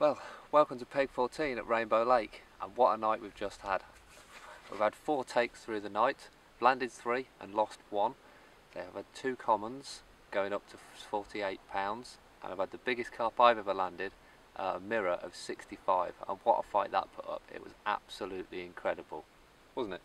Well, welcome to Peg 14 at Rainbow Lake, and what a night we've just had. We've had four takes through the night, landed three and lost one. They have had two commons going up to 48 pounds, and I've had the biggest carp I've ever landed—a uh, mirror of 65, and what a fight that put up. It was absolutely incredible, wasn't it?